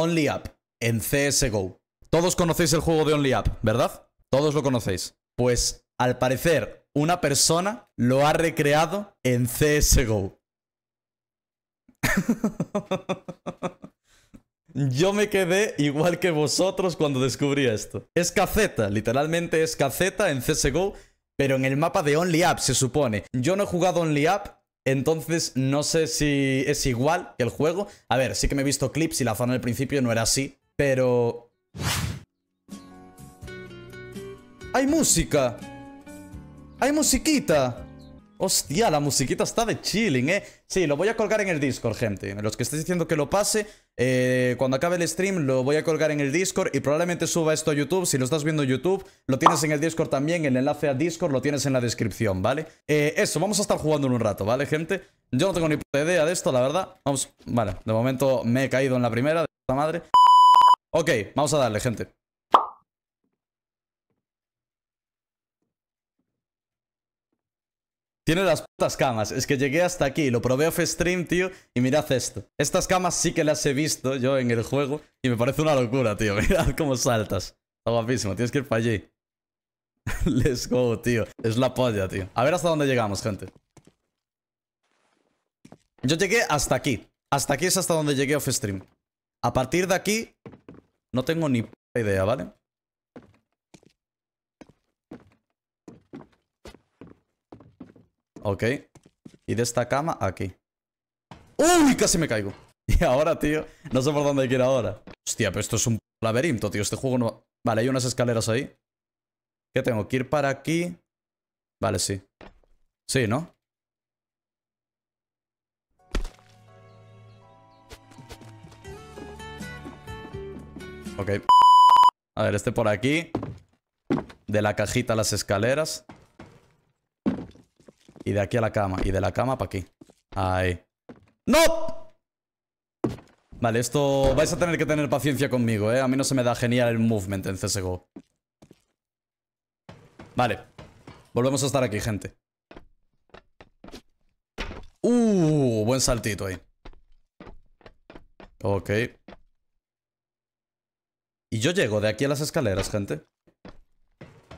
Only Up en CSGO. Todos conocéis el juego de Only Up, ¿verdad? Todos lo conocéis. Pues al parecer, una persona lo ha recreado en CSGO. Yo me quedé igual que vosotros cuando descubrí esto. Es caceta, literalmente es caceta en CSGO, pero en el mapa de Only Up se supone. Yo no he jugado Only Up, entonces no sé si es igual que el juego. A ver, sí que me he visto clips y la zona al principio no era así, pero... ¡Hay música! ¡Hay musiquita! Hostia, la musiquita está de chilling, ¿eh? Sí, lo voy a colgar en el Discord, gente. Los que estéis diciendo que lo pase, eh, cuando acabe el stream lo voy a colgar en el Discord y probablemente suba esto a YouTube. Si lo estás viendo en YouTube, lo tienes en el Discord también. El enlace a Discord lo tienes en la descripción, ¿vale? Eh, eso, vamos a estar jugando en un rato, ¿vale, gente? Yo no tengo ni idea de esto, la verdad. Vamos, vale, de momento me he caído en la primera, de puta madre. Ok, vamos a darle, gente. Tiene las putas camas. Es que llegué hasta aquí, lo probé off stream, tío, y mirad esto. Estas camas sí que las he visto yo en el juego y me parece una locura, tío. Mirad cómo saltas. Está guapísimo, tienes que ir para allí. Let's go, tío. Es la polla, tío. A ver hasta dónde llegamos, gente. Yo llegué hasta aquí. Hasta aquí es hasta donde llegué off stream. A partir de aquí, no tengo ni idea, ¿vale? Ok. Y de esta cama aquí. ¡Uy! Casi me caigo. Y ahora, tío, no sé por dónde hay que ir ahora. Hostia, pero esto es un laberinto, tío. Este juego no... Vale, hay unas escaleras ahí. ¿Qué tengo? ¿Que ir para aquí? Vale, sí. Sí, ¿no? Ok. A ver, este por aquí. De la cajita a las escaleras. Y de aquí a la cama. Y de la cama para aquí. Ahí. ¡No! Vale, esto... Vais a tener que tener paciencia conmigo, ¿eh? A mí no se me da genial el movement en CSGO. Vale. Volvemos a estar aquí, gente. Uh, buen saltito ahí. Ok. Y yo llego de aquí a las escaleras, gente.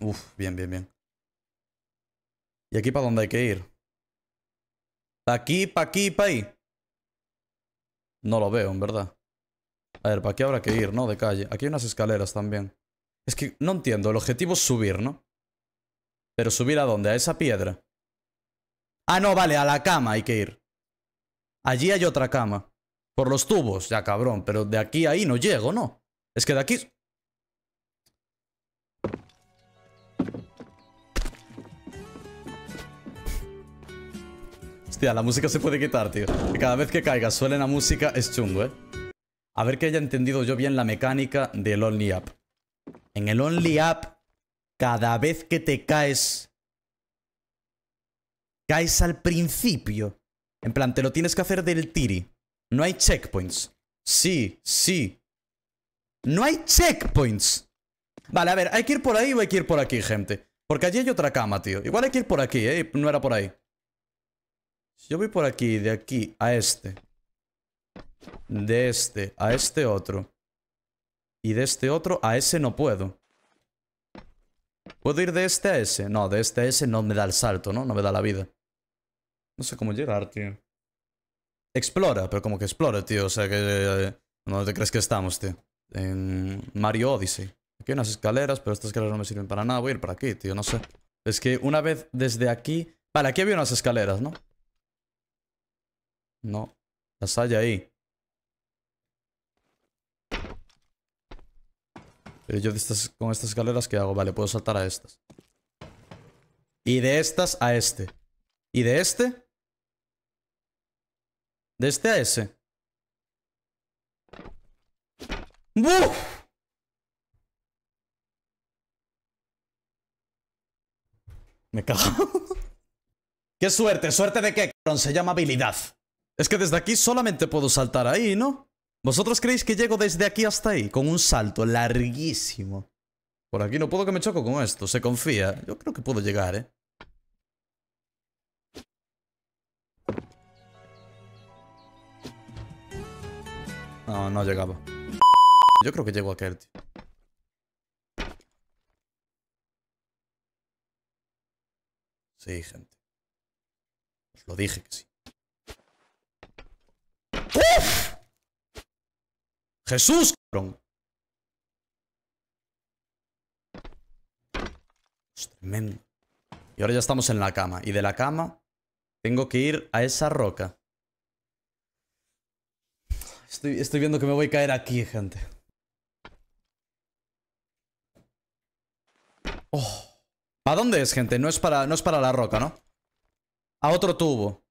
Uf, bien, bien, bien. ¿Y aquí para dónde hay que ir? ¿Pa aquí, pa aquí, pa ahí? No lo veo, en verdad. A ver, ¿para aquí habrá que ir, no? De calle. Aquí hay unas escaleras también. Es que no entiendo. El objetivo es subir, ¿no? Pero subir a dónde? A esa piedra. Ah, no, vale, a la cama hay que ir. Allí hay otra cama. Por los tubos, ya cabrón. Pero de aquí a ahí no llego, ¿no? Es que de aquí... Hostia, la música se puede quitar, tío. Cada vez que caiga suele la música es chungo, ¿eh? A ver que haya entendido yo bien la mecánica del Only Up. En el Only Up, cada vez que te caes... Caes al principio. En plan, te lo tienes que hacer del tiri. No hay checkpoints. Sí, sí. No hay checkpoints. Vale, a ver, ¿hay que ir por ahí o hay que ir por aquí, gente? Porque allí hay otra cama, tío. Igual hay que ir por aquí, ¿eh? No era por ahí. Si yo voy por aquí, de aquí a este. De este a este otro. Y de este otro a ese no puedo. ¿Puedo ir de este a ese? No, de este a ese no me da el salto, ¿no? No me da la vida. No sé cómo llegar, tío. Explora, pero como que explora, tío. O sea que... Eh, ¿Dónde te crees que estamos, tío? En Mario Odyssey. Aquí hay unas escaleras, pero estas escaleras no me sirven para nada. Voy a ir por aquí, tío, no sé. Es que una vez desde aquí... Vale, aquí había unas escaleras, ¿no? No. Las hay ahí. Pero yo de estas, con estas escaleras, ¿qué hago? Vale, puedo saltar a estas. Y de estas a este. ¿Y de este? De este a ese. ¡Buf! Me cago. ¡Qué suerte! ¿Suerte de qué, cabrón? Se llama habilidad. Es que desde aquí solamente puedo saltar ahí, ¿no? ¿Vosotros creéis que llego desde aquí hasta ahí? Con un salto larguísimo. Por aquí no puedo que me choco con esto. Se confía. Yo creo que puedo llegar, ¿eh? No, no llegaba. Yo creo que llego a caer, tío. Sí, gente. Os lo dije que sí. ¡Uf! ¡Jesús, cabrón! Es tremendo. Y ahora ya estamos en la cama. Y de la cama tengo que ir a esa roca. Estoy, estoy viendo que me voy a caer aquí, gente. Oh. ¿Para dónde es, gente? No es para, no es para la roca, ¿no? A otro tubo.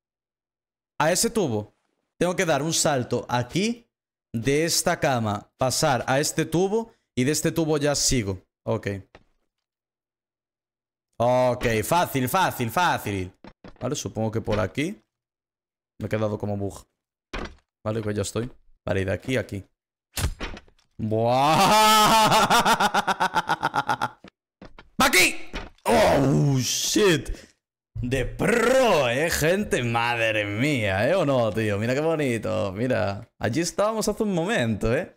A ese tubo. Tengo que dar un salto aquí. De esta cama. Pasar a este tubo. Y de este tubo ya sigo. Ok. Ok, fácil, fácil, fácil. Vale, supongo que por aquí. Me he quedado como bug. Vale, pues ya estoy. Vale, y de aquí a aquí. ¡Buah! ¡Aquí! ¡Oh, shit! De pro, eh, gente. Madre mía, ¿eh? ¿O no, tío? Mira qué bonito. Mira. Allí estábamos hace un momento, ¿eh?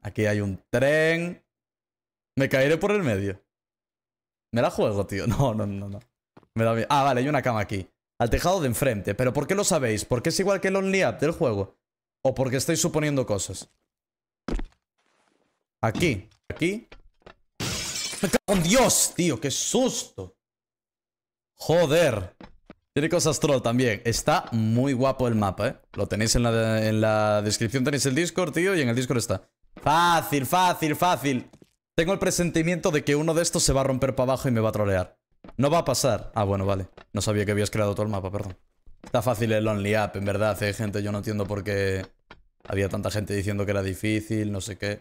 Aquí hay un tren. Me caeré por el medio. Me la juego, tío. No, no, no, no. Ah, vale, hay una cama aquí. Al tejado de enfrente. ¿Pero por qué lo sabéis? ¿Porque es igual que el Only Up del juego? ¿O porque estáis suponiendo cosas? Aquí. Aquí. ¡Me Dios, tío! ¡Qué susto! Joder. Tiene cosas troll también. Está muy guapo el mapa, ¿eh? Lo tenéis en la, en la descripción, tenéis el Discord, tío, y en el Discord está. Fácil, fácil, fácil. Tengo el presentimiento de que uno de estos se va a romper para abajo y me va a trolear. No va a pasar. Ah, bueno, vale. No sabía que habías creado todo el mapa, perdón. Está fácil el Only Up, en verdad, eh, gente. Yo no entiendo por qué había tanta gente diciendo que era difícil, no sé qué.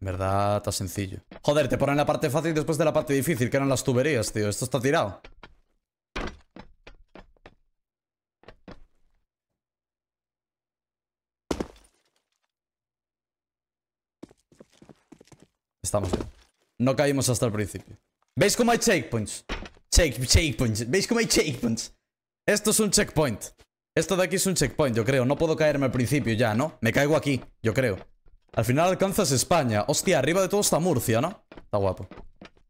En verdad, está sencillo. Joder, te ponen la parte fácil después de la parte difícil, que eran las tuberías, tío. Esto está tirado. Estamos bien. No caímos hasta el principio. ¿Veis cómo hay checkpoints? Check, checkpoints. ¿Veis cómo hay checkpoints? Esto es un checkpoint. Esto de aquí es un checkpoint, yo creo. No puedo caerme al principio ya, ¿no? Me caigo aquí, yo creo. Al final alcanzas España. Hostia, arriba de todo está Murcia, ¿no? Está guapo.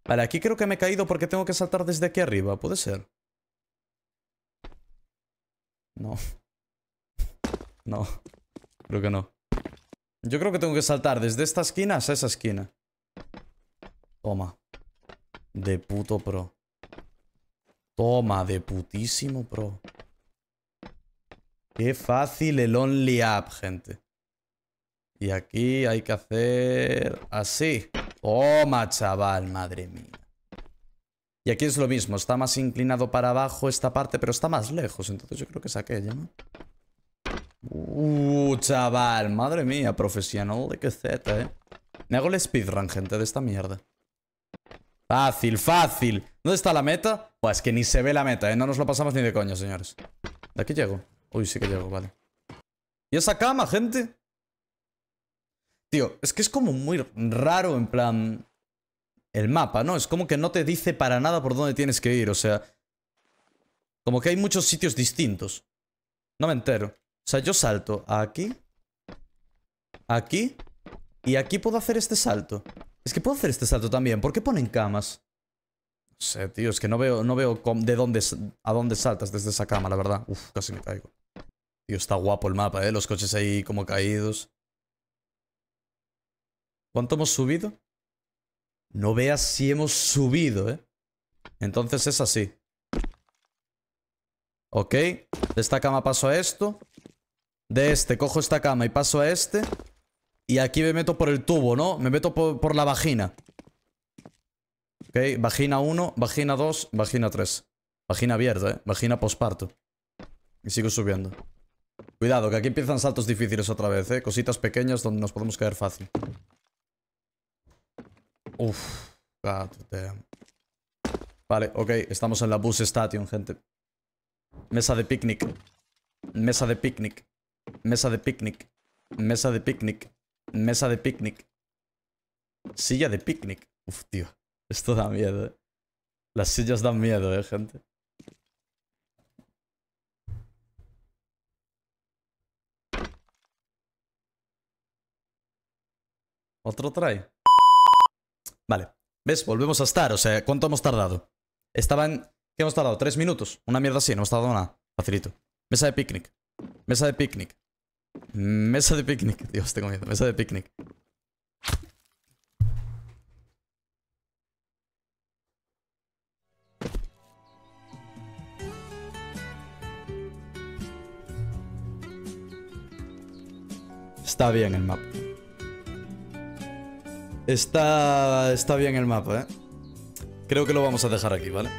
Vale, aquí creo que me he caído porque tengo que saltar desde aquí arriba. ¿Puede ser? No. No. Creo que no. Yo creo que tengo que saltar desde esta esquina a esa esquina. Toma. De puto pro. Toma, de putísimo pro. Qué fácil el Only Up, gente. Y aquí hay que hacer así. Toma, chaval, madre mía. Y aquí es lo mismo, está más inclinado para abajo esta parte, pero está más lejos, entonces yo creo que es aquella, ¿no? Uh, chaval, madre mía, profesional de que Z, eh. Me hago el speedrun, gente, de esta mierda. Fácil, fácil. ¿Dónde está la meta? Pues que ni se ve la meta, ¿eh? No nos lo pasamos ni de coño, señores. ¿De aquí llego? Uy, sí que llego, vale. ¿Y esa cama, gente? Tío, es que es como muy raro, en plan... El mapa, ¿no? Es como que no te dice para nada por dónde tienes que ir, o sea... Como que hay muchos sitios distintos. No me entero. O sea, yo salto aquí. Aquí. Y aquí puedo hacer este salto. Es que puedo hacer este salto también. ¿Por qué ponen camas? No sé, tío. Es que no veo, no veo de dónde, a dónde saltas desde esa cama, la verdad. Uf, casi me caigo. Tío, está guapo el mapa, ¿eh? Los coches ahí como caídos. ¿Cuánto hemos subido? No veas si hemos subido, ¿eh? Entonces es así. Ok. De esta cama paso a esto. De este cojo esta cama y paso a este. Y aquí me meto por el tubo, ¿no? Me meto por, la vagina. Ok, vagina 1, vagina 2, vagina 3. Vagina abierta, ¿eh? Vagina posparto. Y sigo subiendo. Cuidado, que aquí empiezan saltos difíciles otra vez, ¿eh? Cositas pequeñas donde nos podemos caer fácil. Uf, god damn. Vale, ok, estamos en la Bus Station, gente. Mesa de picnic. Mesa de picnic. Mesa de picnic. Mesa de picnic. Mesa de picnic. Silla de picnic. Uf, tío. Esto da miedo, eh. Las sillas dan miedo, eh, gente. ¿Otro trae? Vale. ¿Ves? Volvemos a estar. O sea, ¿cuánto hemos tardado? Estaban... ¿Qué hemos tardado? ¿Tres minutos? Una mierda así, no hemos tardado nada. Facilito. Mesa de picnic. Mesa de picnic. Mesa de picnic. Dios, tengo miedo. Mesa de picnic. Está bien el mapa. Está, está bien el mapa, ¿eh? Creo que lo vamos a dejar aquí, ¿vale?